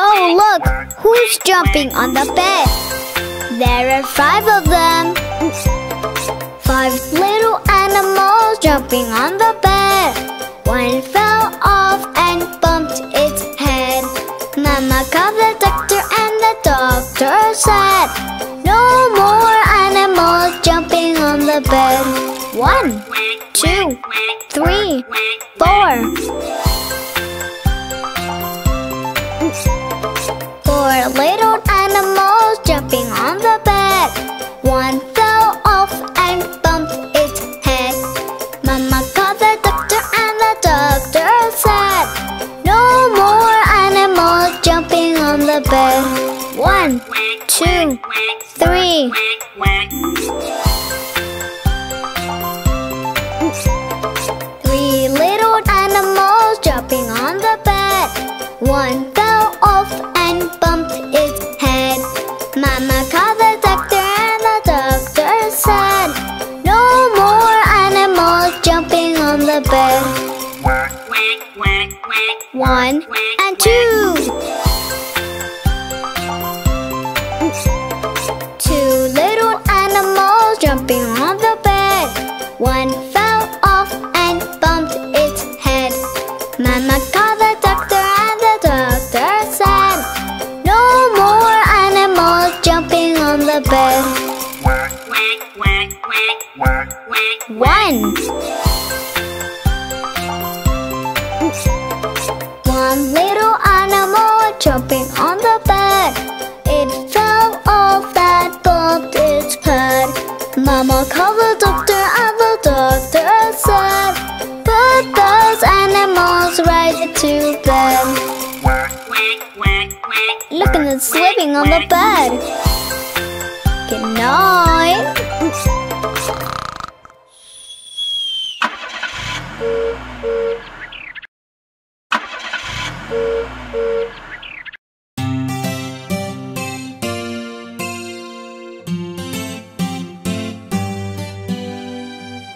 Oh, look! Who's jumping on the bed? There are five of them. Five little animals jumping on the bed. One fell off and bumped its head. Mama called the doctor and the doctor said, No more animals jumping on the bed. One, two, three, four. Four little One Look at them sleeping on the bed. Good night.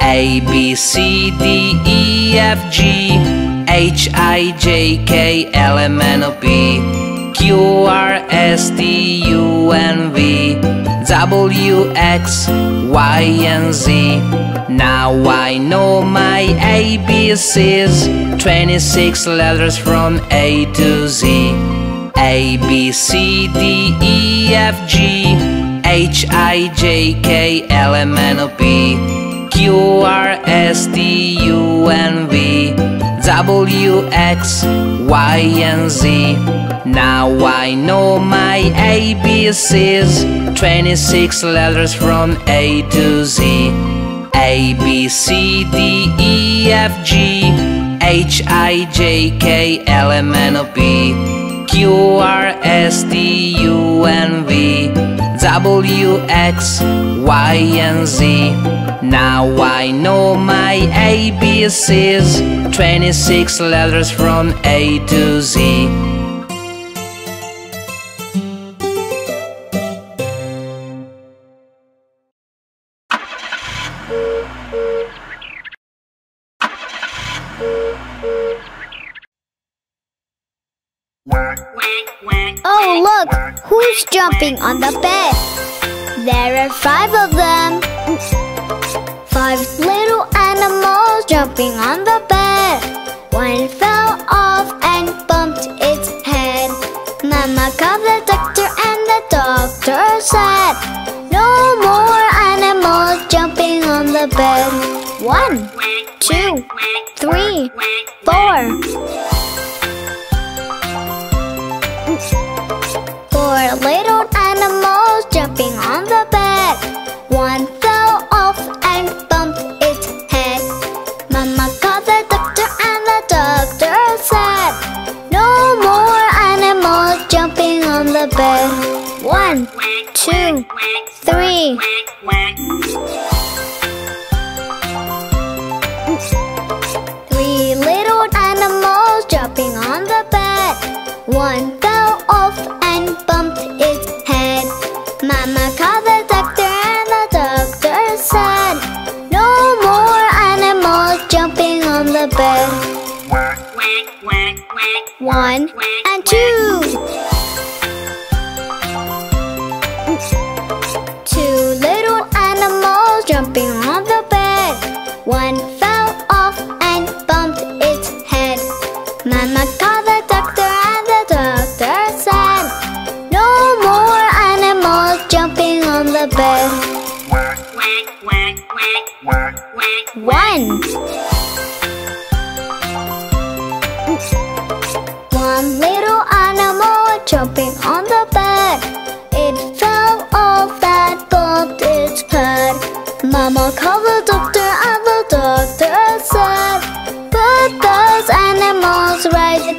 A B C D E F G H I J K L M N O P Q R S T U N V W X Y and Z. Now I know my ABCs 26 letters from A to Z. A B C D E F G. H I J K L M N O P. Q R S T U N V W X Y and Z. Now I know my ABCs 26 letters from A to Z. A B C D E F G H I J K L M N O P Q R S T U N V W X Y and Z. Now I know my ABCs 26 letters from A to Z. Oh, look! Who's jumping on the bed? There are five of them. Five little animals jumping on the bed. One fell off and bumped its head. Mama called the doctor and the doctor said, No more animals jumping on the bed. One, two, three, four. Four little animals jumping on the bed. One fell off and bumped its head. Mama called the doctor and the doctor said, No more animals jumping on the bed. One, two, three. Three One and two. Two little animals jumping on the bed. One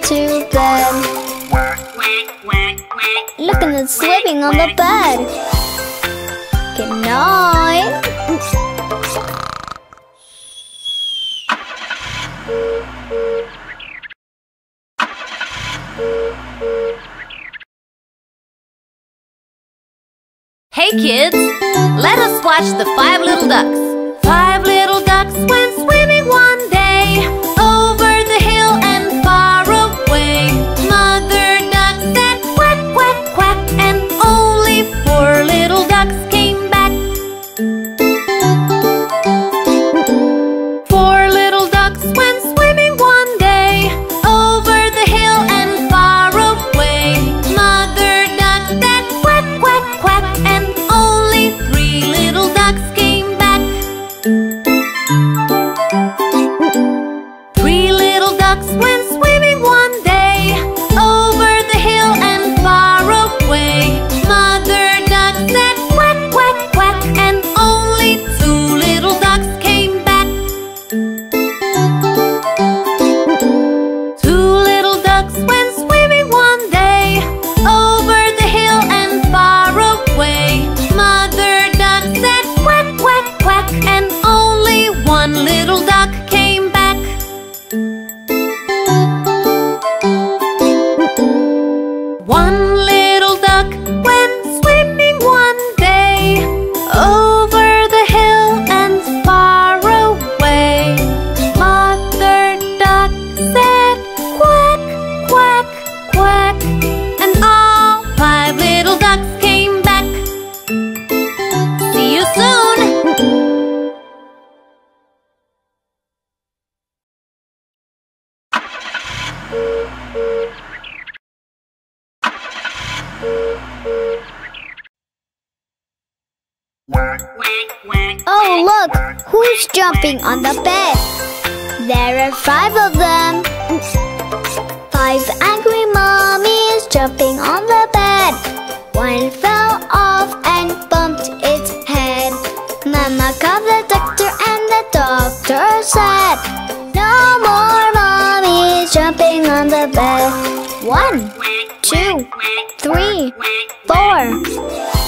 to bed. Look at it sleeping on the bed. Good night. Hey kids, let us watch the five little ducks. Oh look, who's jumping on the bed? There are five of them. Five angry mommies jumping on the bed. One fell off and bumped its head. Mama called the doctor and the doctor said, No more mommies jumping on the bed. One two, three, four.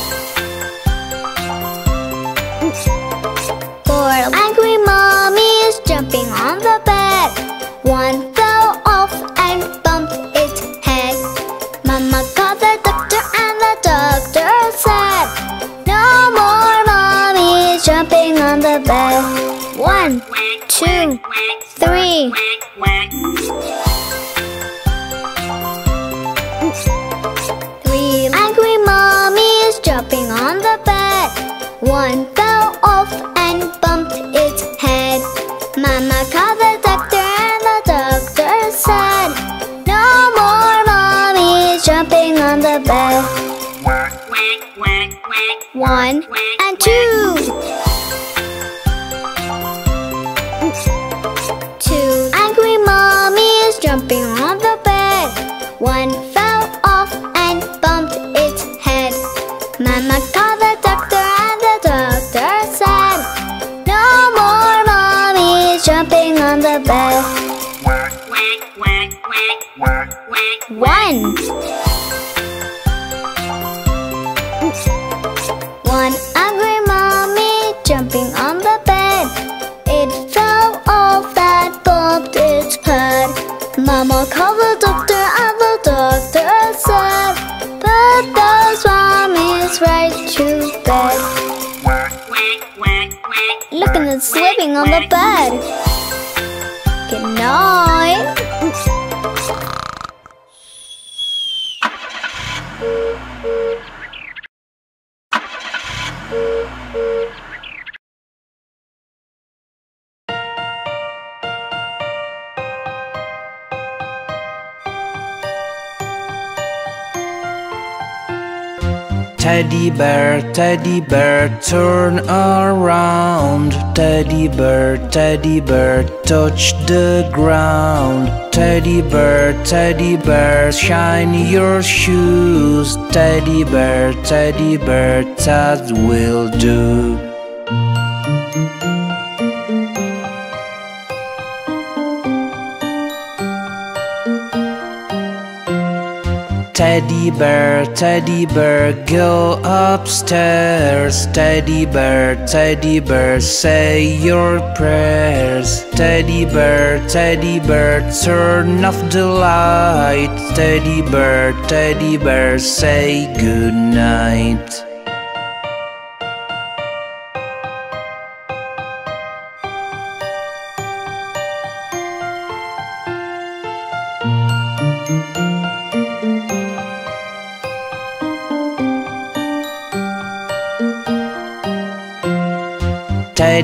Look at it slipping on the bed. Good night. Teddy bear, teddy bear, turn around. Teddy bear, teddy bear, touch the ground. Teddy bear, teddy bear, shine your shoes. Teddy bear, teddy bear, that will do. Teddy bear, teddy bear, go upstairs. Teddy bear, teddy bear, say your prayers. Teddy bear, teddy bear, turn off the light. Teddy bear, teddy bear, say good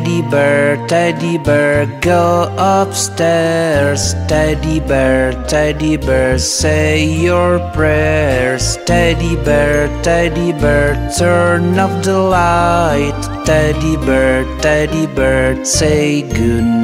Teddy bear, teddy bear, go upstairs. Teddy bear, teddy bear, say your prayers. Teddy bear, teddy bear, turn off the light. Teddy bear, teddy bear, say good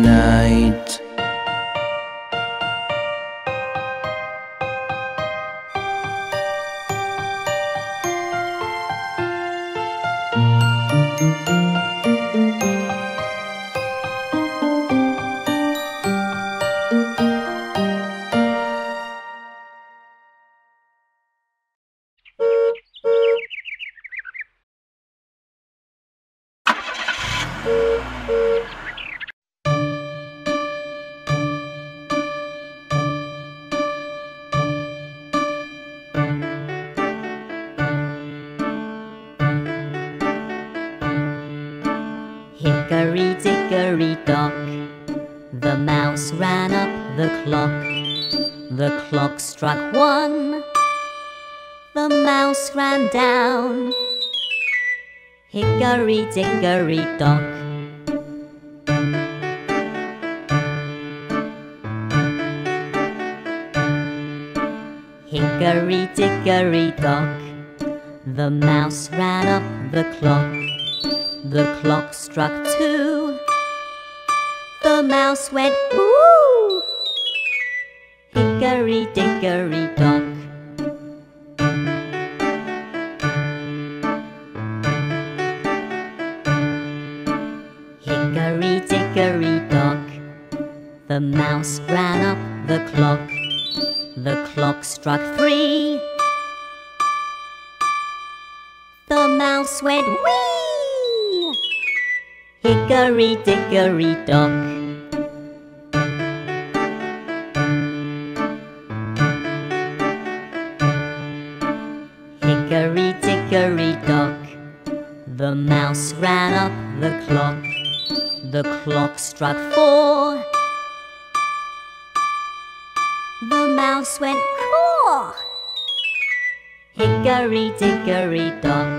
clock struck one, the mouse ran down. Hickory dickory dock. Hickory dickory dock, the mouse ran up the clock. The clock struck two. The mouse went ooh. Hickory dickory dock. Hickory dickory dock. The mouse ran up the clock. The clock struck three. The mouse went wee. Hickory dickory dock. Hickory dickory dock. The mouse ran up the clock. The clock struck four. The mouse went caw. Hickory dickory dock.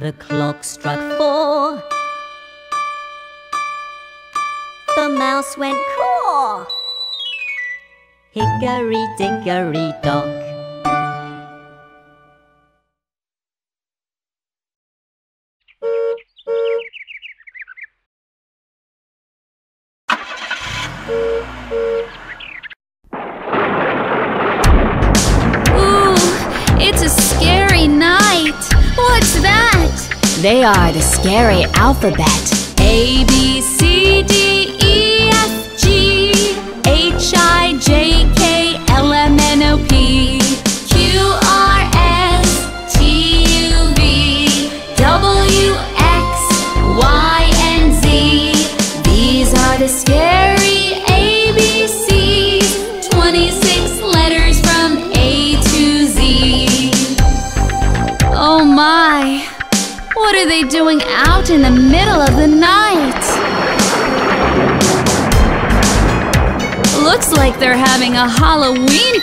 The clock struck four. Mouse went caw. Hickory dickory dock. Ooh, it's a scary night. What's that? They are the scary alphabet. A B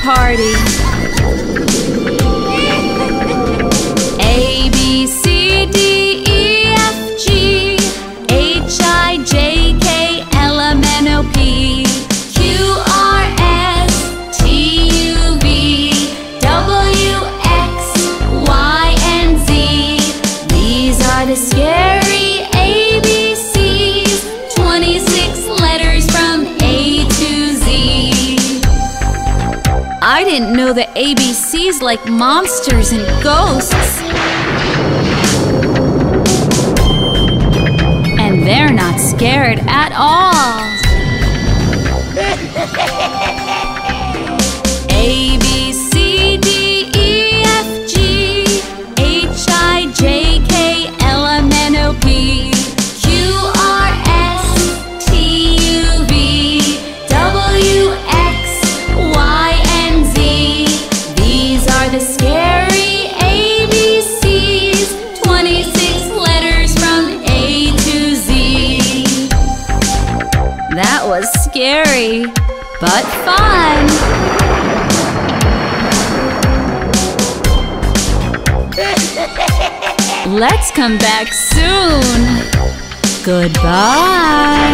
party. ABCs like monsters and ghosts. And they're not scared at all. ABCs. scary, but fun! Let's come back soon! Goodbye!